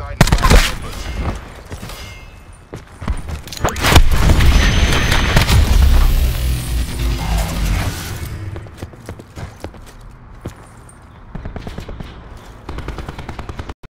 Assign campus.